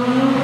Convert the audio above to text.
Mm-hmm.